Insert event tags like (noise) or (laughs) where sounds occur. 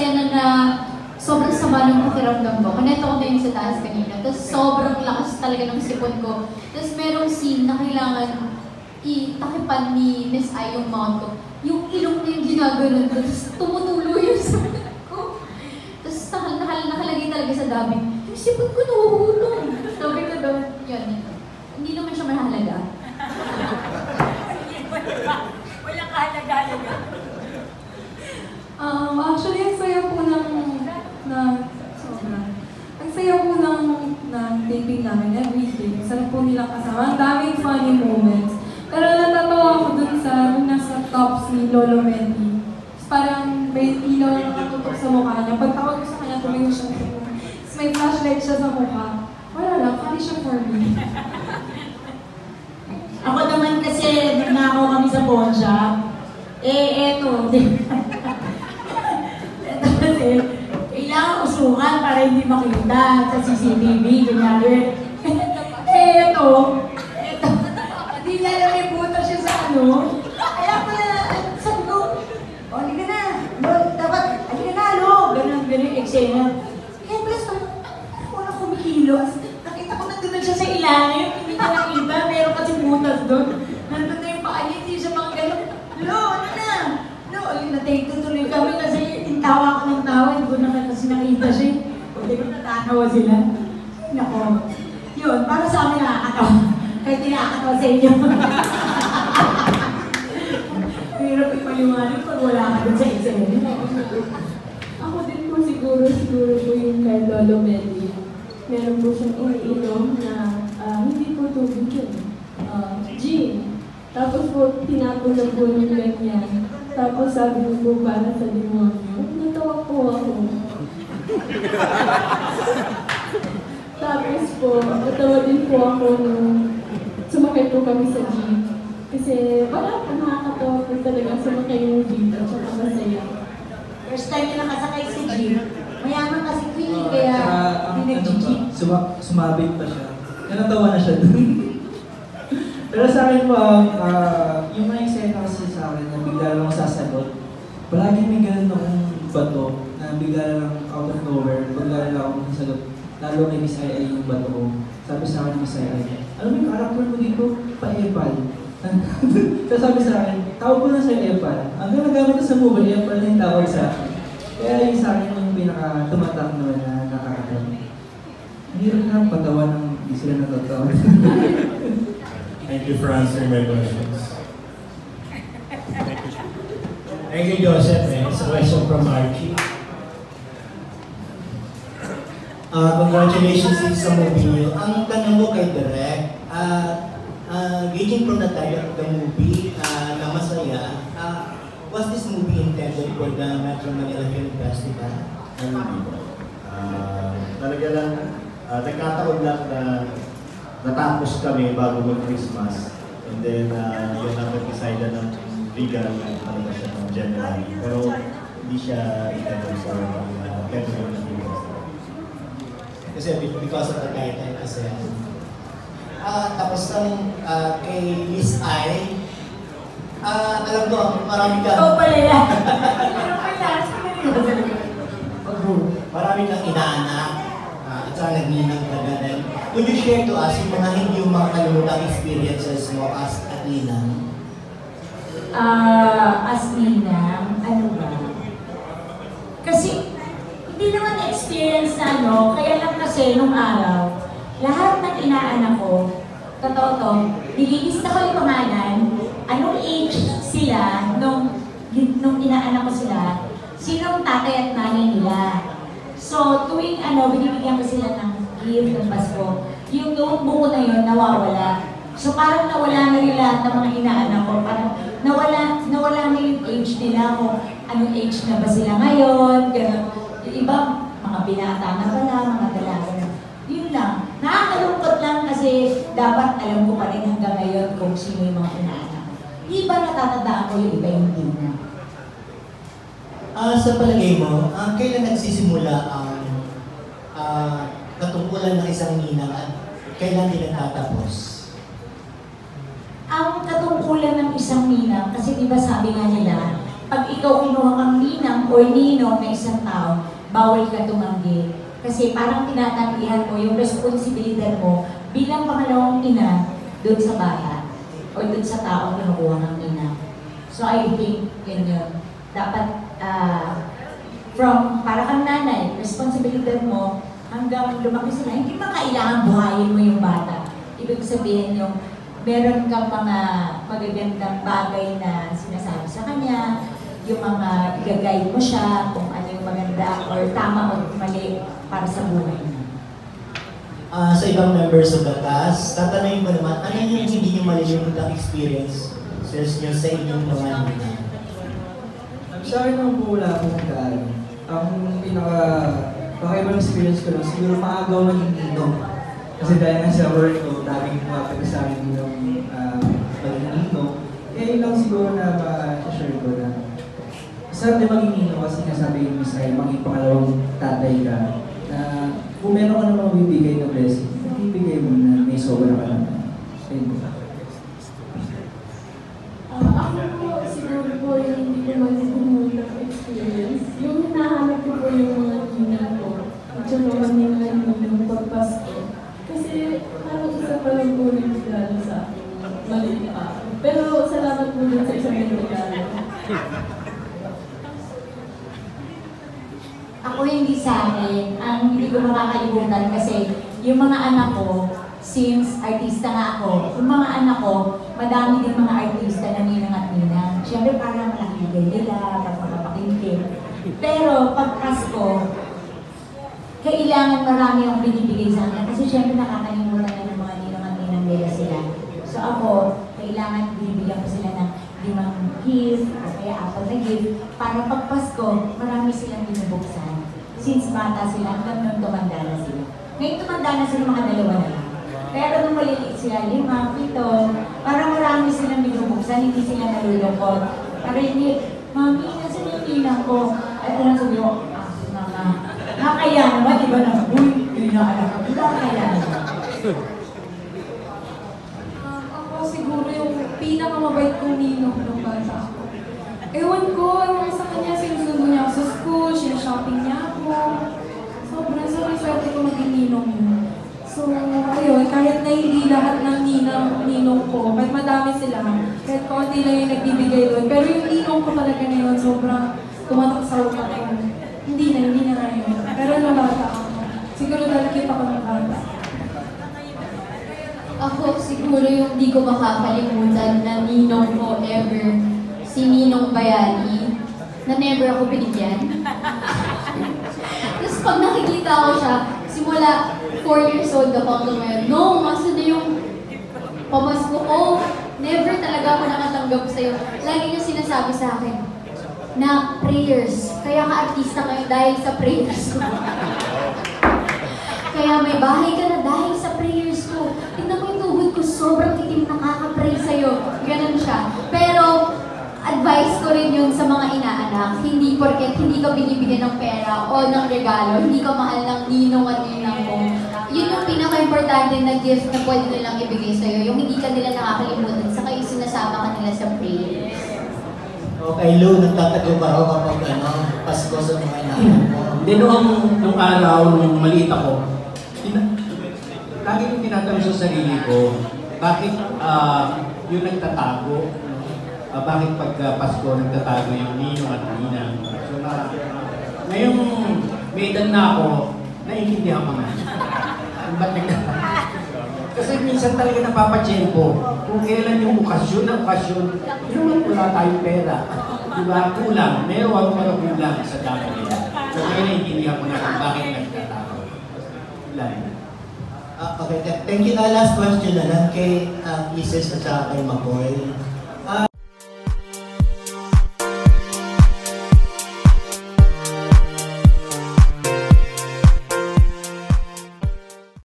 eksena na sobrang sama ng pakiramdam ko. Kanento ko na yung sa taas kanina. Tapos sobrang lakas talaga ng sipon ko. Tapos merong scene na kailangan itakipan ni Miss Ai yung mount ko. Yung ilong na yung ginaganon ko. Tapos tumutulo yung (laughs) sabi ko. Tapos nakal nakal nakalagay talaga sa dubbing. Yung sipon ko nahuhulog. Sabi ko daw, yan. Hindi naman siya mahalaga. Walang kahalaga-halaga. Um, actually, ang saya po ng, na, sobra. Ang saya po ng, ng taping namin everyday. Sarap po nilang kasama. Ang daming funny moments. Pero natatawa ako dun sa, nung nasa tops ni Lolo Mendy. Parang may ilaw na nakatutok sa mukha niya. Pagtawag ko sa kanya, tumayo siya. Tapos may flashlight siya sa mukha. Wala lang, funny siya for me. Ako naman kasi, nako kami sa shop. Eh, eto. eto kasi, kailangan usukan para hindi makita sa CCTV. Kunyari, eh. Eto. Hindi na alam may butas siya sa ano. Kaya pala, sabi ko, o, hindi ka na. No, dapat, hindi ka na, no. Ganun, ganun yung eksena. Kaya pala, sabi ko, wala kumikilos. Nakita ko nandun na siya sa ilalim. Hindi ko nakita. Meron kasi butas doon. Nandun na yung paa niya. Hindi siya mga ganun. Lo, ano na? Lo, ayun, na-take to tuloy kami kasi yung tawa ko ng tawa. Hindi ko na kasi nakita siya. Hindi ko natatawa sila. Nako. Yun, para sa amin nakakatawa. Kahit hindi nakakatawa sa inyo. (laughs) Hirap ipaliwanag pag wala ka dun sa eksena. Ako din po siguro, siguro po yung kay Lolo Melly. Meron po siyang iniinom na ah, hindi po tubig yun. Uh, gin. Tapos po, tinapon na po yung ganyan. Tapos sabi ko po para sa demonyo. Natawa po ako. Tapos po, natawa din po ako nung sumakay po kami sa jeep. Kasi wala po nakakatawa po talaga sumakay yung jeep at saka masaya. First time niya nakasakay si Jeep. Mayaman kasi Queenie, kaya Tsaka, ang hindi ano nag-jeep. suma- sumabit pa siya. Kaya natawa na siya dun. (laughs) Pero sa akin po, ah, yung mga eksena kasi sa akin na bigla lang sasagot, palagi may ganun akong bato na bigla lang out of nowhere, bigla lang ako sasagot. Lalo kay Miss Ai yung bato ko. Sabi sa akin ni Miss Ai alam mo yung character mo dito, pa-epal. (laughs) Sabi sa akin, tawag ko na sa epal. Ang ginagamit ko sa movie, epal na yung tawag sa akin. Kaya yung sa akin yung pinaka tumatak naman na nakakatawa. Hindi rin na patawa ng hindi sila natatawa. (laughs) Thank you for answering my questions. Thank you, Joseph. Eh. It's a question from Archie. Uh, congratulations din sa movie niyo. Ang tanong mo kay Direk, uh, uh, gauging from the title of the movie uh, na masaya, uh, was this movie intended for the Metro Manila Film Festival? Ano dito? Ah, talaga lang, uh, nagkataon lang na natapos kami bago mag-Christmas. And then, uh, yun ang nag-decide ng legal na talaga siya January. Pero hindi siya intended for uh, Manila Film Festival. Kasi because of the title kasi. Ah, tapos ang ah, kay Miss I, ah, alam ko, marami ka. Ikaw pala yan. Ano pala? Pag- Marami kang inaanak ah, at saka nagninang ka na. Could you share to us yung mga hindi yung mga kalimutan experiences mo as at ninang? Ah, as ninang, ano ba? Kasi, hindi naman experience na ano, kaya lang kasi nung araw, lahat ng inaanak ko, totoo to, nililista ko yung pangalan, anong age sila nung, nung inaanak ko sila, sinong tatay at nanay nila. So, tuwing ano, binibigyan ko sila ng gift ng Pasko, yung notebook ko na yun, nawawala. So parang nawala na rin lahat ng mga inaanak ko. Parang nawala, nawala na yung age nila kung anong age na ba sila ngayon, gano'n. Yung iba, mga binata na pala, mga dalaga na. Yun lang. Nakakalungkot lang kasi dapat alam ko pa rin hanggang ngayon kung sino yung mga inaanak Iba natatandaan ko, yung iba yung hindi na. Ah, sa palagay mo, ah, kailan nagsisimula ang ah, katungkulan ng isang ninang at kailan din nagtatapos? Ang katungkulan ng isang ninang, kasi di sabi nga nila, pag ikaw kinuha kang ninang o ninong na isang tao, bawal ka tumanggi. Kasi parang tinatanggihan mo yung responsibilidad mo bilang pangalawang ina doon sa bata o doon sa tao kinukuha ng ninang. So I think yun yun. Dapat ah, from para kang nanay, responsibilidad mo hanggang lumaki sila, hindi pa kailangan buhayin mo yung bata. Ibig sabihin yung meron kang mga magagandang bagay na sinasabi sa kanya, yung mga i-guide mo siya kung ano yung maganda or tama o mali para sa buhay niya. Ah, sa ibang members of the cast, tatanungin ko naman, ano yung hindi nyo malilimutang experience nyo sa inyong mga? Sa akin po wala pong gaano. Ang pinaka kakaibang experience ko lang, siguro maagaw maging ninong. Kasi dahil nga sa work ko, daming pumapit sa akin ninong uh, ninong. Kaya yun lang siguro na ma-share ko na sarap din maging ninong kasi nga sabi ni Miss Ay, maging pangalawang tatay ka na kung meron ka namang bibigay ng blessing, bibigay mo na may sobra ka naman. Ayun po. Ah, ako po, siguro po yung hindi ko magsisimula experience. Yung hinahanap ko po yung mga ginang ko. At yung mga ninang yung pagpasko. Kasi parang isa pa lang po yung regalo sa akin. Maliit pa. Pero salamat po sa isang regalo. (laughs) Ako hindi sa akin, ang hindi ko makakalimutan kasi yung mga anak ko, since artista nga ako, yung mga anak ko, madami din mga artista na ninang at ninang. Siyempre parang malaki nila, pag makapakinggan. Pero pag Pasko, kailangan marami ang binibigay sa kanila kasi siyempre nakakalimutan na ng mga ninang at ninang nila sila. So ako, kailangan binibigyan ko sila ng limang gift o kaya apat na gift para pag Pasko, marami silang binubuksan. Since bata sila, hanggang nung tumanda na sila. Ngayon tumanda na sila mga dalawa na lang. Pero nung maliliit sila, lima, pito, parang marami silang binubuksan, hindi sila nalulungkot. Para hindi, Mami, nasa yung tinang ko? At ano sabi ko, ah, mama, nakaya naman, di ba na, uy, yung anak ko, nakaya naman. Ah, ako siguro yung pinakamabait kong ninong nung bata ako. Ewan ko, ewan ko sa kanya, sinusundo niya ako sa sinashopping niya ako. Sobrang swerte ko maging ninong yun. So, ayun, kahit na hindi lahat ng ninang, ninong ko, kahit madami sila, kahit konti lang yung nagbibigay doon, pero yung ninong ko talaga na yun, sobrang tumatak sa utak ko. Hindi na, hindi na ngayon. Pero nung bata ako, siguro dahil kita ko ng bata. Ako siguro yung di ko makakalimutan na ninong ko ever, si Ninong Bayani, na never ako binigyan. (laughs) Tapos pag nakikita ko siya, simula 4 years old ako hanggang ngayon, no, masa na yung pamasko ko, never talaga ako nakatanggap sa'yo. Lagi niya sinasabi sa akin, na prayers, kaya ka artista kayo dahil sa prayers ko. (laughs) Kaya may bahay ka na dahil sa prayers ko. Tingnan mo yung tuhod ko, sobrang titim nakaka-pray sa'yo. Ganun siya. Pero, advice ko rin yun sa mga inaanak. Hindi porket hindi ka binibigyan ng pera o ng regalo, hindi ka mahal ng ninong at ninang mo. Yun yung pinaka-importante na gift na pwede nilang ibigay sa'yo. Yung hindi ka nila nakakalimutan, saka yung sinasama ka nila sa prayers. Okay, Lou, nagtatago ba ako kapag ano, Pasko sa mga inaanak mo? Hindi noong nung araw, nung maliit ako, lagi kong tinatanong sa sarili ko, bakit ah, yung nagtatago, ah, bakit pagka Pasko nagtatago yung ninong at ninang. So na, ngayong may edad na ako, naiintindihan ko na. Ba't nagtatago? Kasi minsan talaga napapatsyempo kung kailan yung okasyon na okasyon, naman wala tayong pera. Di ba? Kulang. Meron mga kulang sa dami nila. So kaya naiintindihan ko na kung bakit nagtatago. Lang. Ah, okay, th- thank you. Ah, last question na lang kay uh, Isis at saka kay Makoy.